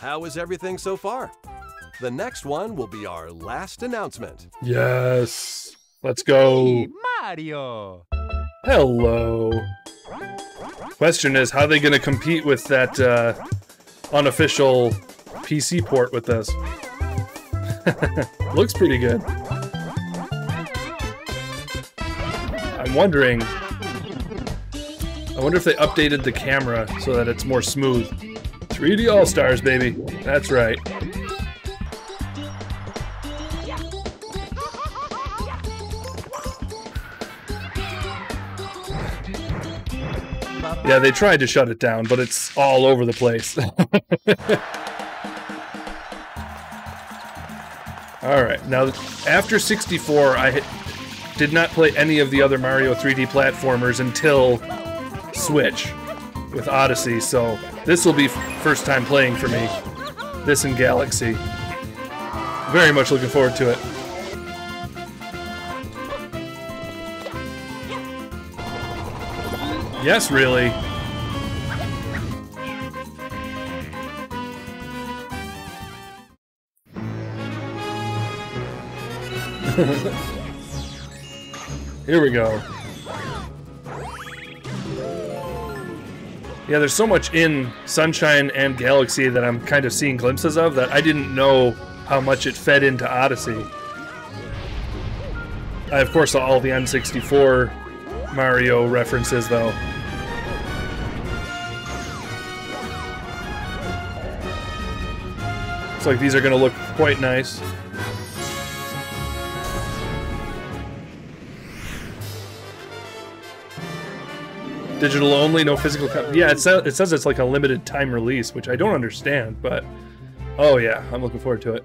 that was everything so far. The next one will be our last announcement. Yes. Let's go. Mario. Hello. Question is, how are they going to compete with that uh, unofficial PC port with this? Looks pretty good. I'm wondering... I wonder if they updated the camera so that it's more smooth. 3D All-Stars, baby. That's right. Yeah, they tried to shut it down, but it's all over the place. all right, now after 64, I did not play any of the other Mario 3D platformers until Switch with Odyssey, so this will be first time playing for me. This and Galaxy. Very much looking forward to it. Yes, really. Here we go. Yeah, there's so much in Sunshine and Galaxy that I'm kind of seeing glimpses of that I didn't know how much it fed into Odyssey. I, of course, saw all the N64 Mario references, though. Looks like these are going to look quite nice. Digital only, no physical. yeah, it, sa it says it's like a limited time release, which I don't understand, but oh yeah, I'm looking forward to it.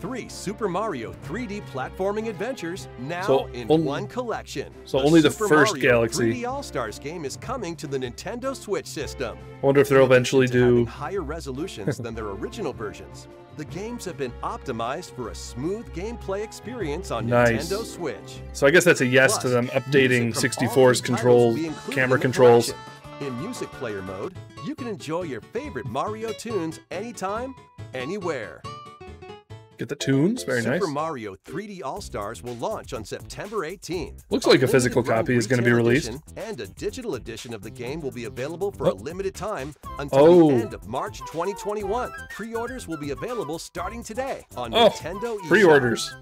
Three Super Mario 3D platforming adventures now So, in on- one collection. so only the Super first Mario Galaxy. 3D All-Stars game is coming to the Nintendo Switch system. I wonder if they'll eventually do. higher resolutions than their original versions. The games have been optimized for a smooth gameplay experience on Nice. Nintendo Switch. So I guess that's a yes to them updating music from all 64's three control titles will be included camera controls. collection. In music player mode, you can enjoy your favorite Mario tunes anytime, anywhere. Get the tunes, very Super nice. Mario 3D All-Stars will launch on September 18th. Looks like a physical copy is gonna be released. And a digital edition of the game will be available for a Oh. limited time until Oh. the end of March 2021. Pre-orders will be available starting today on Oh, Nintendo eShop. Pre-orders.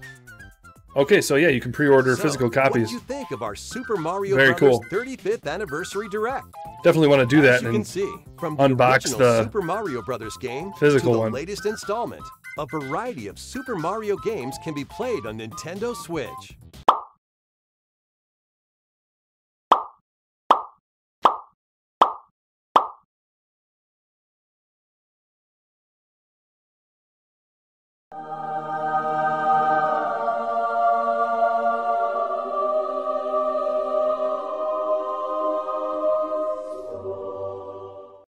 Okay, so yeah, you can pre-order So, physical What do you think of our Super Mario Very Brothers cool. 35th anniversary direct? Definitely want to do that you and see, from unbox the Super Mario Brothers game physical to the one. latest installment, a variety of Super Mario games can be played on Nintendo Switch.